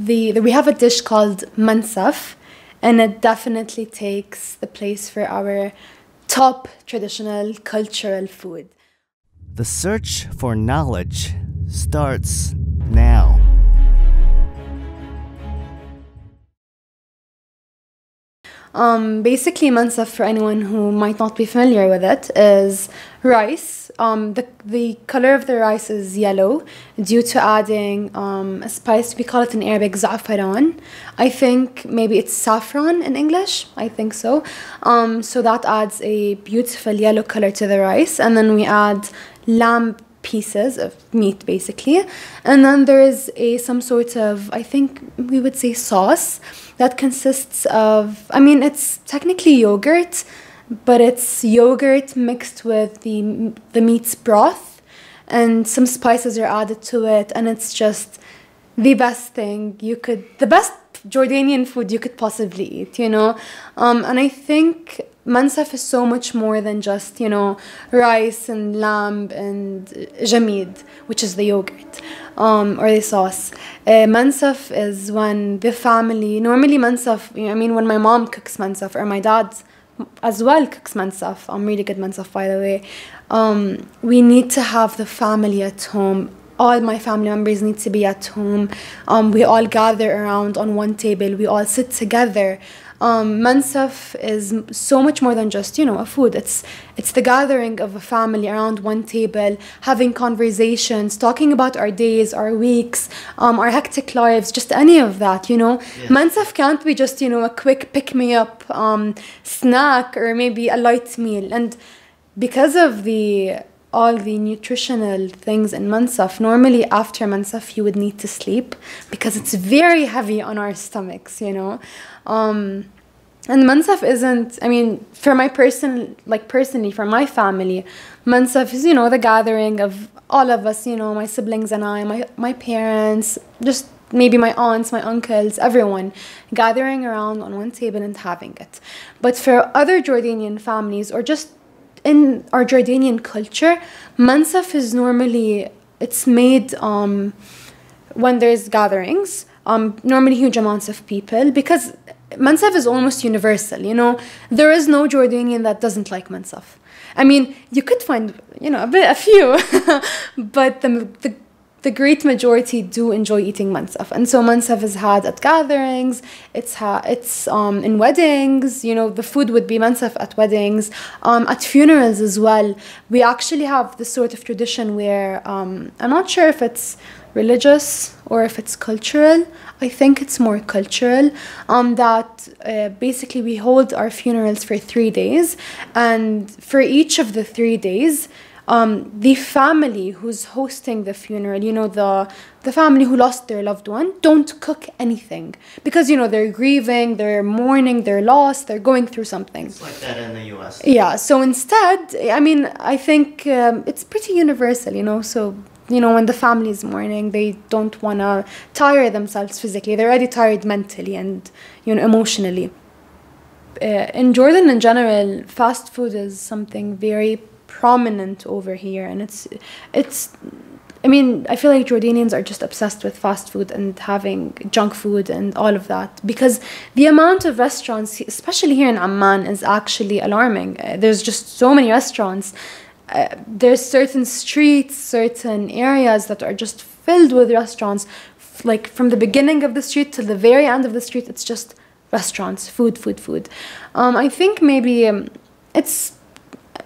the, the we have a dish called mansaf, and it definitely takes the place for our top traditional cultural food. The search for knowledge starts now. Um, basically, mansaf, for anyone who might not be familiar with it, is rice. Um, the, the color of the rice is yellow due to adding um, a spice. We call it in Arabic za'faran. I think maybe it's saffron in English. I think so. Um, so that adds a beautiful yellow color to the rice. And then we add lamb pieces of meat basically and then there is a some sort of i think we would say sauce that consists of i mean it's technically yogurt but it's yogurt mixed with the the meat's broth and some spices are added to it and it's just the best thing you could the best jordanian food you could possibly eat you know? Um, and i think mansaf is so much more than just you know rice and lamb and jamid which is the yogurt um, or the sauce. Uh, mansaf is when the family normally mansaf i mean when my mom cooks mansaf or my dad as well cooks mansaf i'm really good mansaf by the way um, we need to have the family at home all my family members need to be at home. Um, we all gather around on one table. We all sit together um, mansaf is so much more than just you know a food. It's it's the gathering of a family around one table, having conversations, talking about our days, our weeks, um, our hectic lives, just any of that. You know, yeah. mansaf can't be just you know a quick pick me up um, snack or maybe a light meal. And because of the all the nutritional things in mansaf. Normally after mansaf you would need to sleep because it's very heavy on our stomachs you know? Um, and mansaf isn't i mean for my person like personally for my family mansaf is you know the gathering of all of us you know my siblings and i my, my parents just maybe my aunts my uncles everyone gathering around on one table and having it. But for other jordanian families or just in our Jordanian culture, mansaf is normally it's made um, when there's gatherings, um, normally huge amounts of people because mansaf is almost universal. You know, there is no Jordanian that doesn't like mansaf. I mean, you could find you know a bit a few, but the the the great majority do enjoy eating mansaf and so mansaf is had at gatherings it's ha- it's um, in weddings you know the food would be mansaf at weddings um, at funerals as well. We actually have this sort of tradition where um, i'm not sure if it's religious or if it's cultural. I think it's more cultural um, that uh, basically we hold our funerals for three days. And for each of the three days um, the family who's hosting the funeral, you know, the the family who lost their loved one, don't cook anything because you know they're grieving, they're mourning, they're lost, they're going through something. It's like that in the U.S. Yeah. So instead, I mean, I think um, it's pretty universal, you know. So you know, when the family is mourning, they don't want to tire themselves physically. They're already tired mentally and you know emotionally. Uh, in Jordan, in general, fast food is something very prominent over here and it's it's I mean, I feel like Jordanians are just obsessed with fast food and having junk food and all of that because the amount of restaurants, especially here in Amman, is actually alarming. Uh, there's just so many restaurants. Uh, there's certain streets, certain areas that are just filled with restaurants. Like from the beginning of the street to the very end of the street, it's just restaurants, food, food, food. Um, I think maybe um, it's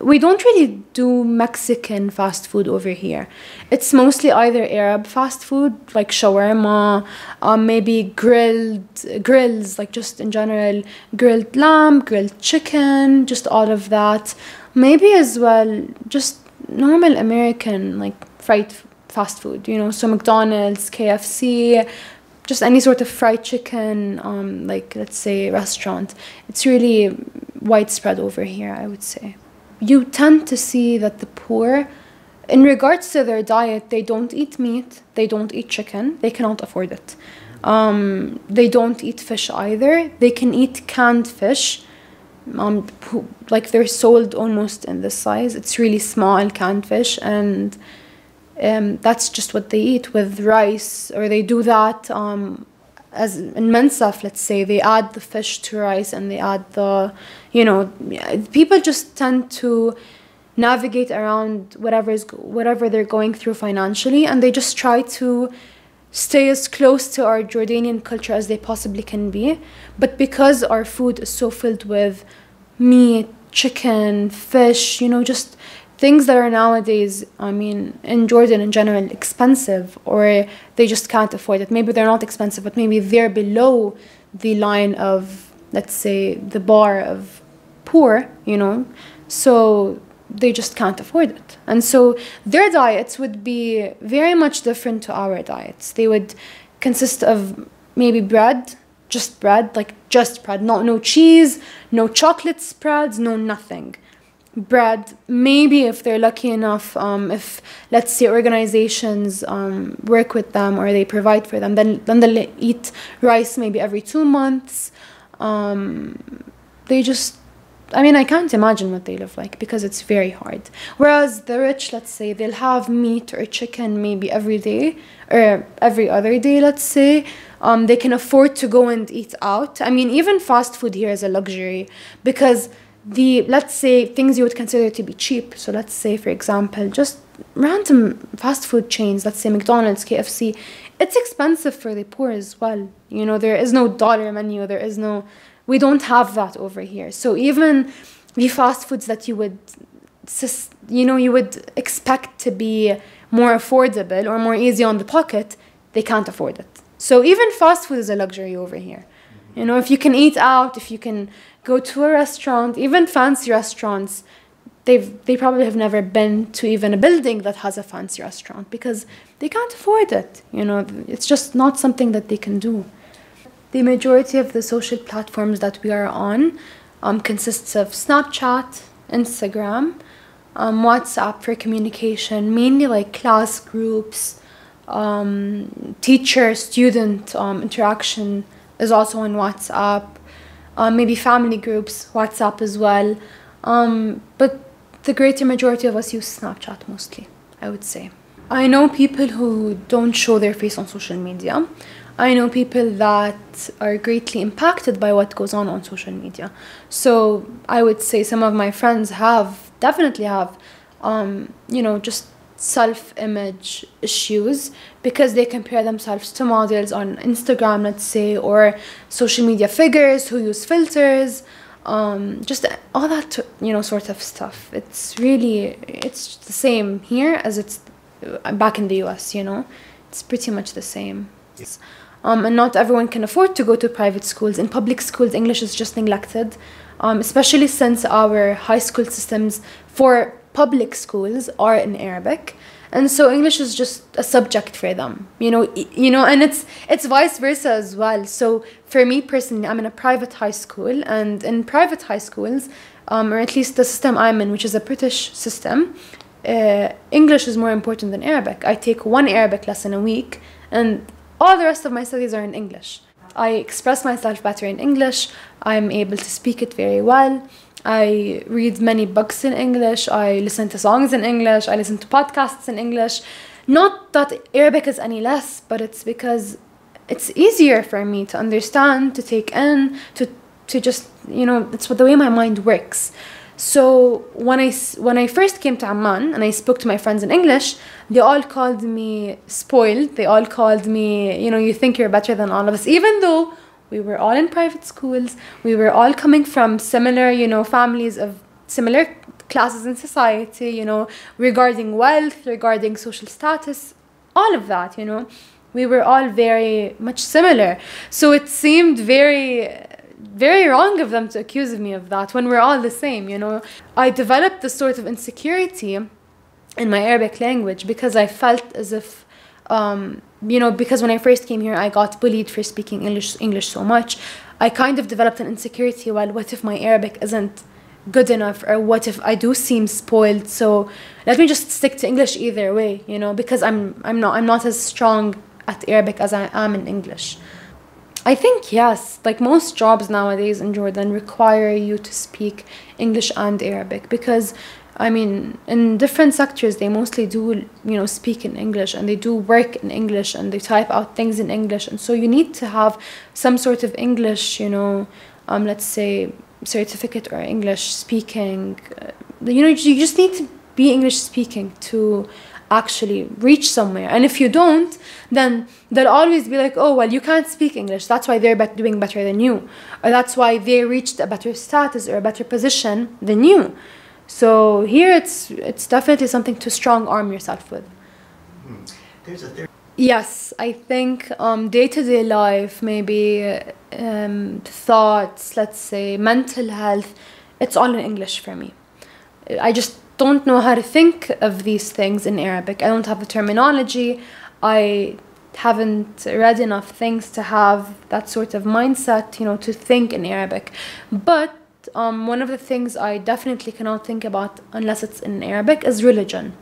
we don't really do Mexican fast food over here. It's mostly either Arab fast food like shawarma, um, maybe grilled grills like just in general grilled lamb, grilled chicken, just all of that. Maybe as well just normal American like fried fast food. You know, so McDonald's, KFC, just any sort of fried chicken, um, like let's say restaurant. It's really widespread over here, I would say you tend to see that the poor, in regards to their diet, they don't eat meat, they don't eat chicken, they cannot afford it. Um, they don't eat fish either. They can eat canned fish, um, like they're sold almost in this size. It's really small canned fish, and um, that's just what they eat with rice, or they do that um, as in Mansaf, let's say, they add the fish to rice and they add the, you know, people just tend to navigate around whatever is whatever they're going through financially, and they just try to stay as close to our Jordanian culture as they possibly can be. But because our food is so filled with meat, chicken, fish, you know, just things that are nowadays, I mean, in Jordan in general, expensive, or they just can't afford it. Maybe they're not expensive, but maybe they're below the line of, let's say, the bar of poor, you know. So they just can't afford it. And so their diets would be very much different to our diets. They would consist of maybe bread, just bread, like just bread, not no cheese, no chocolate spreads, no nothing. Bread, maybe if they're lucky enough, um, if let's say organizations um, work with them or they provide for them, then then they'll eat rice maybe every two months. Um, they just I mean, I can't imagine what they live like because it's very hard. Whereas the rich, let's say, they'll have meat or chicken maybe every day or every other day, let's say. Um, they can afford to go and eat out. I mean, even fast food here is a luxury because the, let's say, things you would consider to be cheap. So let's say, for example, just random fast food chains, let's say McDonald's, KFC, it's expensive for the poor as well. You know, there is no dollar menu, there is no we don't have that over here. So even the fast foods that you would, you know, you would expect to be more affordable or more easy on the pocket, they can't afford it. So even fast food is a luxury over here. Mm-hmm. You know, if you can eat out, if you can go to a restaurant, even fancy restaurants, they've they probably have never been to even a building that has a fancy restaurant because they can't afford it. You know, it's just not something that they can do. The majority of the social platforms that we are on um, consists of Snapchat, Instagram, um, WhatsApp for communication, mainly like class groups, um, teacher student um, interaction is also on WhatsApp, um, maybe family groups, WhatsApp as well. Um, but the greater majority of us use Snapchat mostly, I would say. I know people who don't show their face on social media. I know people that are greatly impacted by what goes on on social media. So I would say some of my friends have definitely have, um, you know, just self-image issues because they compare themselves to models on Instagram, let's say, or social media figures who use filters, um, just all that, you know, sort of stuff. It's really, it's the same here as it's back in the US, you know, it's pretty much the same. Um, and not everyone can afford to go to private schools. In public schools, English is just neglected, um, especially since our high school systems for public schools are in Arabic. And so English is just a subject for them, you know, you know, and it's it's vice versa as well. So for me personally, I'm in a private high school, and in private high schools, um, or at least the system I'm in, which is a British system, uh, English is more important than Arabic. I take one Arabic lesson a week, and all the rest of my studies are in English. I express myself better in English. I'm able to speak it very well. I read many books in English. I listen to songs in English. I listen to podcasts in English. Not that Arabic is any less, but it's because it's easier for me to understand, to take in, to to just you know, it's the way my mind works. So when I when I first came to Amman and I spoke to my friends in English, they all called me spoiled. They all called me, you know, you think you're better than all of us, even though we were all in private schools. We were all coming from similar, you know, families of similar classes in society. You know, regarding wealth, regarding social status, all of that. You know, we were all very much similar. So it seemed very very wrong of them to accuse me of that when we're all the same, you know. I developed this sort of insecurity in my Arabic language because I felt as if, um, you know, because when I first came here, I got bullied for speaking English English so much. I kind of developed an insecurity. Well, what if my Arabic isn't good enough, or what if I do seem spoiled? So let me just stick to English either way, you know, because I'm I'm not I'm not as strong at Arabic as I am in English. I think yes, like most jobs nowadays in Jordan require you to speak English and Arabic because I mean, in different sectors, they mostly do, you know, speak in English and they do work in English and they type out things in English. And so you need to have some sort of English, you know, um, let's say certificate or English speaking. Uh, you know, you just need to be English speaking to actually reach somewhere. And if you don't, then they'll always be like, oh, well, you can't speak English. That's why they're doing better than you. Or that's why they reached a better status or a better position than you. So here it's it's definitely something to strong arm yourself with. Hmm. There's a. Yes, I think um, day-to-day life, maybe um, thoughts, let's say mental health, it's all in English for me. I just don't know how to think of these things in Arabic. I don't have the terminology. I haven't read enough things to have that sort of mindset, you know, to think in Arabic. But um, one of the things I definitely cannot think about unless it's in Arabic is religion.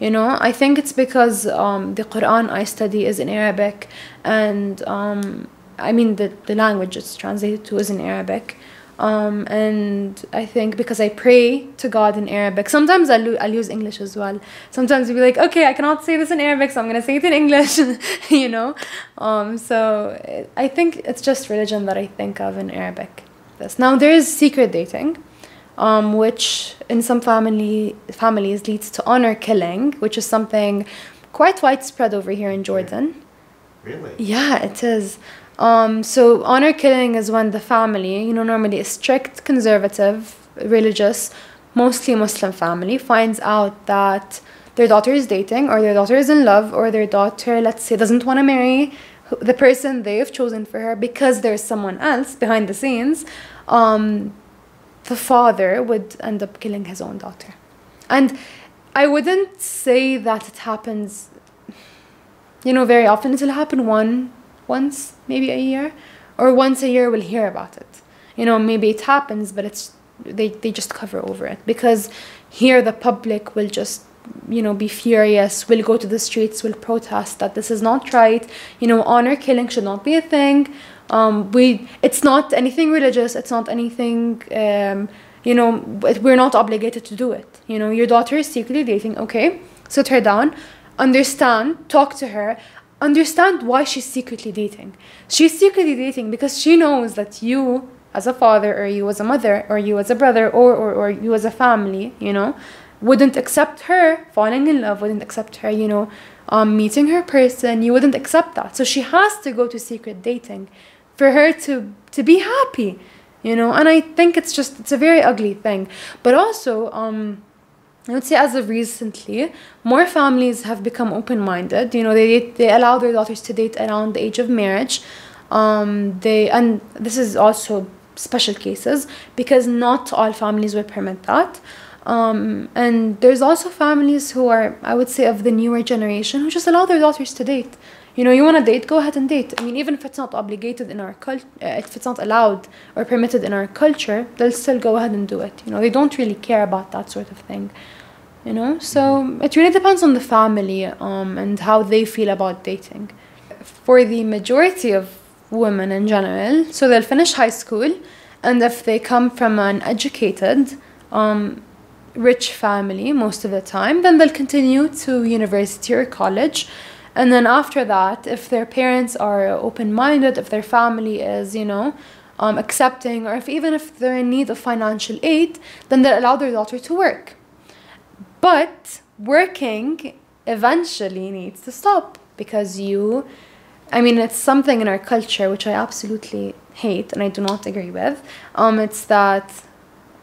You know, I think it's because um, the Quran I study is in Arabic, and um, I mean the the language it's translated to is in Arabic. Um, and I think because I pray to God in Arabic, sometimes I'll, I'll use English as well. Sometimes I'll be like, okay, I cannot say this in Arabic, so I'm going to say it in English, you know? Um, so I think it's just religion that I think of in Arabic this. Now there is secret dating, um, which in some family families leads to honor killing, which is something quite widespread over here in Jordan. Really? Yeah, it is. Um, so honor killing is when the family, you know, normally a strict, conservative, religious, mostly Muslim family, finds out that their daughter is dating or their daughter is in love or their daughter, let's say, doesn't want to marry the person they've chosen for her because there's someone else behind the scenes, um, the father would end up killing his own daughter. And I wouldn't say that it happens, you know, very often. It'll happen one, once, maybe a year, or once a year we'll hear about it. You know, maybe it happens, but it's they, they just cover over it. Because here the public will just you know be furious will go to the streets will protest that this is not right. You know honor killing should not be a thing. Um, we it's not anything religious it's not anything um, you know we're not obligated to do it. You know your daughter is secretly dating okay sit her down understand talk to her understand why she's secretly dating she's secretly dating because she knows that you as a father or you as a mother or you as a brother or, or, or you as a family you know wouldn't accept her falling in love, wouldn't accept her, you know, um, meeting her person, you wouldn't accept that. So she has to go to secret dating for her to to be happy, you know. And I think it's just it's a very ugly thing. But also, um, I would say as of recently, more families have become open-minded. You know, they they allow their daughters to date around the age of marriage. Um, they and this is also special cases because not all families will permit that. Um, and there's also families who are, I would say, of the newer generation who just allow their daughters to date. You know, you want to date, go ahead and date. I mean, even if it's not obligated in our culture, uh, if it's not allowed or permitted in our culture, they'll still go ahead and do it. You know, they don't really care about that sort of thing. You know, so it really depends on the family um, and how they feel about dating. For the majority of women in general, so they'll finish high school, and if they come from an educated, um, rich family most of the time, then they'll continue to university or college. And then after that, if their parents are open minded, if their family is, you know, um, accepting, or if even if they're in need of financial aid, then they'll allow their daughter to work. But working eventually needs to stop because you, I mean, it's something in our culture which I absolutely hate and I do not agree with. Um, it's that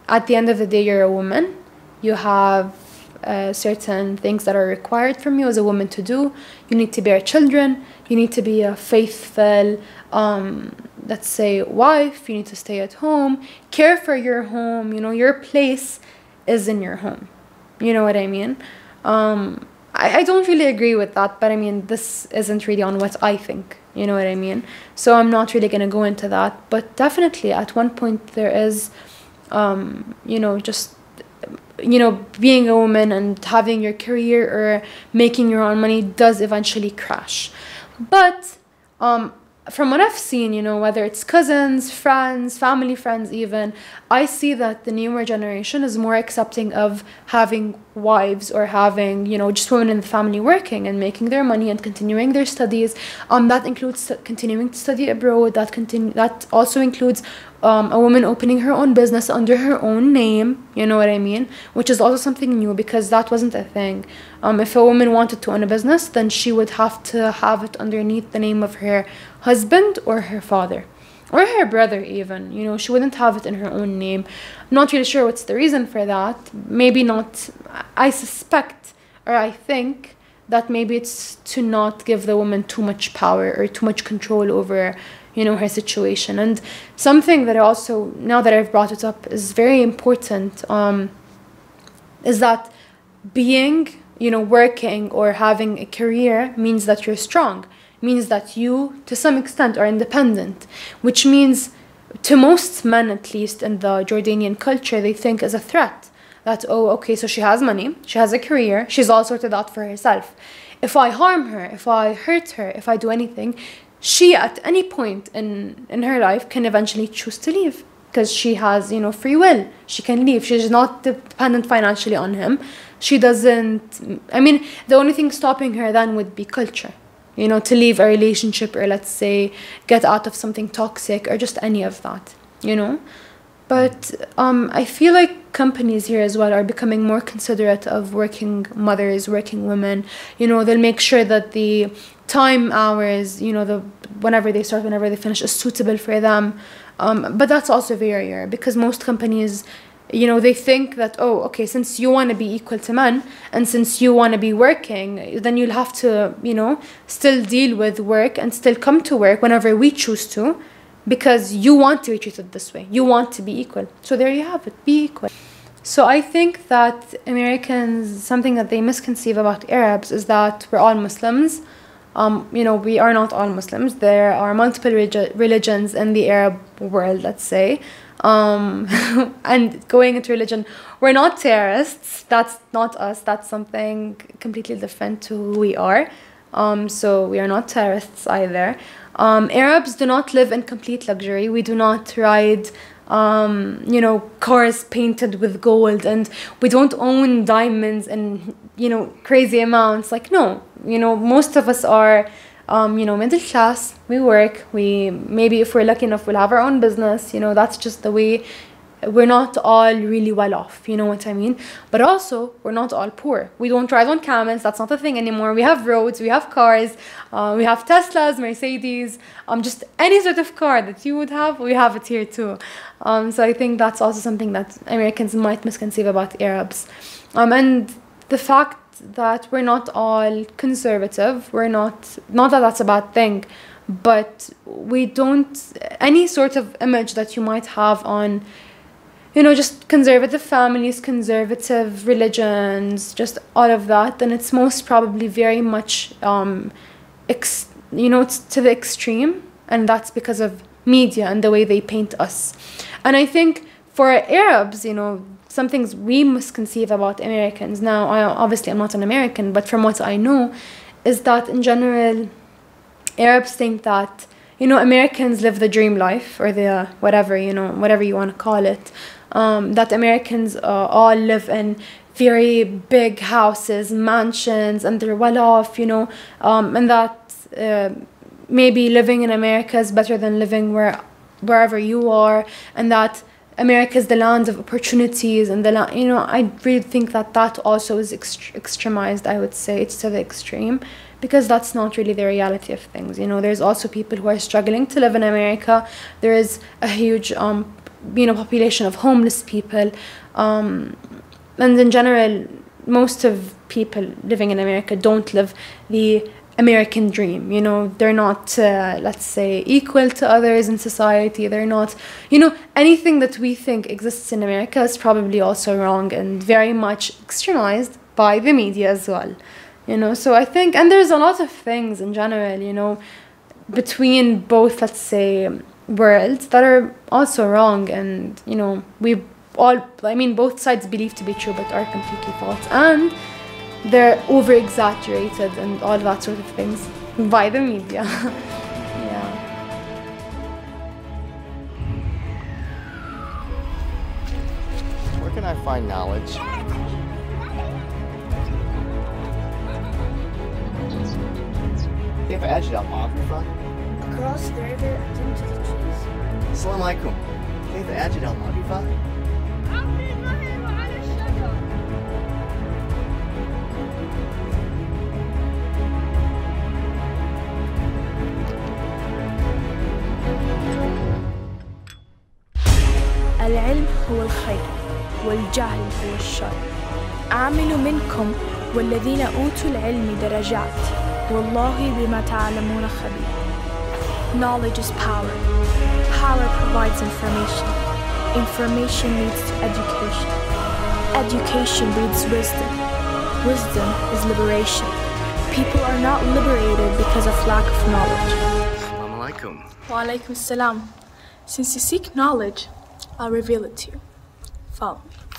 at the end of the day, you're a woman you have uh, certain things that are required from you as a woman to do. You need to bear children. You need to be a faithful, um, let's say, wife. You need to stay at home, care for your home. You know, your place is in your home. You know what I mean? Um, I, I don't really agree with that, but I mean, this isn't really on what I think. You know what I mean? So I'm not really going to go into that. But definitely, at one point, there is, um, you know, just you know being a woman and having your career or making your own money does eventually crash. But um, from what I've seen, you know, whether it's cousins, friends, family friends, even, I see that the newer generation is more accepting of having wives or having, you know, just women in the family working and making their money and continuing their studies. Um, that includes continuing to study abroad. That continue. That also includes um, a woman opening her own business under her own name, you know what I mean? Which is also something new because that wasn't a thing. Um, if a woman wanted to own a business, then she would have to have it underneath the name of her husband or her father. Or her brother, even. You know, she wouldn't have it in her own name. I'm not really sure what's the reason for that. Maybe not. I suspect, or I think, that maybe it's to not give the woman too much power or too much control over you know her situation and something that I also now that i've brought it up is very important um, is that being you know working or having a career means that you're strong means that you to some extent are independent which means to most men at least in the jordanian culture they think as a threat that oh okay so she has money she has a career she's all sorted out for herself. If i harm her if i hurt her if i do anything she at any point in in her life can eventually choose to leave because she has you know free will. She can leave. She's not dependent financially on him. She doesn't i mean the only thing stopping her then would be culture you know to leave a relationship or let's say get out of something toxic or just any of that you know but um, I feel like companies here as well are becoming more considerate of working mothers, working women. You know, they'll make sure that the time hours, you know, the whenever they start, whenever they finish, is suitable for them. Um, but that's also very rare because most companies, you know, they think that oh, okay, since you want to be equal to men and since you want to be working, then you'll have to, you know, still deal with work and still come to work whenever we choose to because you want to be treated this way. You want to be equal. So there you have it, be equal. So I think that Americans, something that they misconceive about Arabs is that we're all Muslims. Um, you know, we are not all Muslims. There are multiple religions in the Arab world, let's say. Um, and going into religion, we're not terrorists. That's not us. That's something completely different to who we are. Um, so we are not terrorists either. Um, Arabs do not live in complete luxury. We do not ride, um, you know, cars painted with gold, and we don't own diamonds in, you know, crazy amounts. Like, no, you know, most of us are, um, you know, middle class. We work. We maybe if we're lucky enough, we'll have our own business. You know, that's just the way we're not all really well off, you know what I mean? But also, we're not all poor. We don't drive on camels, that's not the thing anymore. We have roads, we have cars, uh, we have Teslas, Mercedes, um, just any sort of car that you would have, we have it here too. Um, so I think that's also something that Americans might misconceive about Arabs. Um, and the fact that we're not all conservative, we're not, not that that's a bad thing, but we don't, any sort of image that you might have on you know, just conservative families, conservative religions, just all of that, then it's most probably very much, um, ex- you know, it's to the extreme. And that's because of media and the way they paint us. And I think for Arabs, you know, some things we misconceive about Americans. Now, I, obviously, I'm not an American, but from what I know, is that in general, Arabs think that you know Americans live the dream life or the whatever you know whatever you want to call it um, that Americans uh, all live in very big houses, mansions, and they're well off, you know, um, and that uh, maybe living in America is better than living where wherever you are, and that America is the land of opportunities, and the land, you know, I really think that that also is ext- extremized. I would say it's to the extreme because that's not really the reality of things. You know, there's also people who are struggling to live in America. There is a huge um, you know population of homeless people um, and in general most of people living in america don't live the american dream you know? They're not uh, let's say equal to others in society. They're not you know anything that we think exists in america is probably also wrong and very much externalized by the media as well you know? So i think and there's a lot of things in general you know between both let's say worlds that are also wrong and you know we all i mean both sides believe to be true but are completely false. And they're over exaggerated and all that sort of things by the media. yeah. Where can I find knowledge? If I you it up off out, Mafra? Across the river into the trees. Assalamu alaikum. Do you have an? هو الخير والجهل هو الشر آمنوا منكم والذين أوتوا العلم درجات والله بما تعلمون خبير Knowledge is power. Power provides information. Information leads to education. Education breeds wisdom. Wisdom is liberation. People are not liberated because of lack of knowledge. السلام عليكم Wa alaikum salam. Since you seek knowledge, I'll reveal it to you. Follow me.